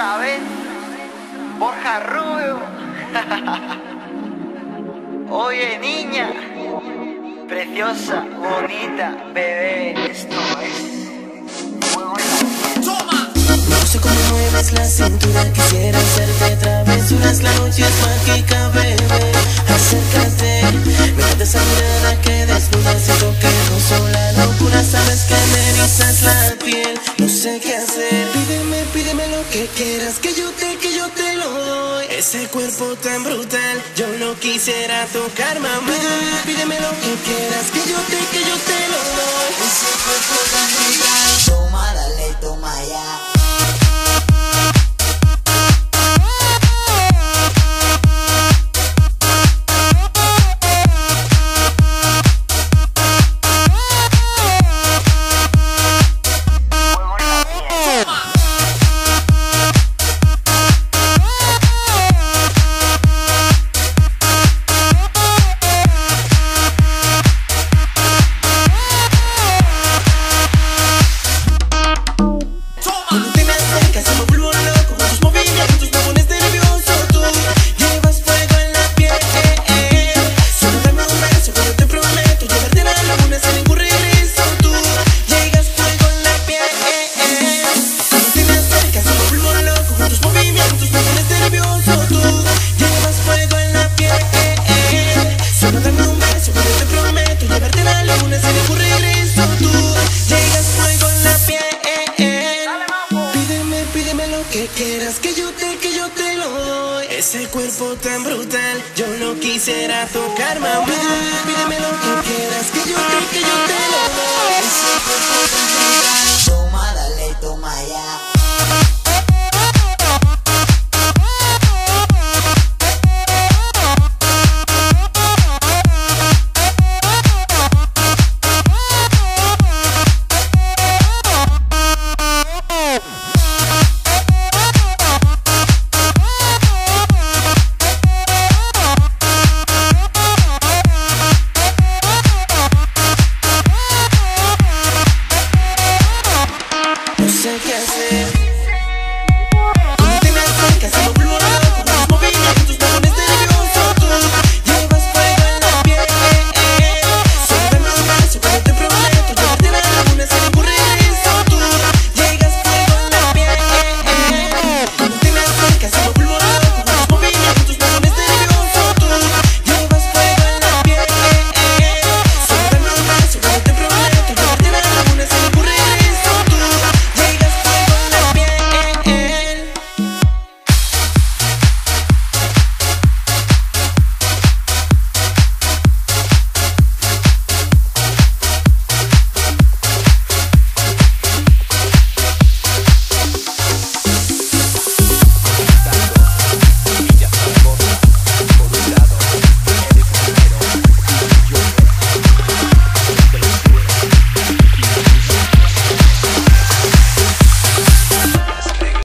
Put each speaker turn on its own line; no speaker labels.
Otra vez, Borja Rubio. Oye, niña, preciosa, bonita, bebé, esto es
No sé cómo mueves la cintura, quisiera hacerte travesuras. La noche es mágica, bebé. Ese cuerpo tan brutal, yo no quisiera tocar, mamá. Pídeme lo que quieras, que yo te, que yo te lo doy. Que quieras, que yo te, que yo te lo doy. Ese cuerpo tan brutal, yo no quisiera tocar, mamá. Pídeme lo que quieras, que yo te, que yo te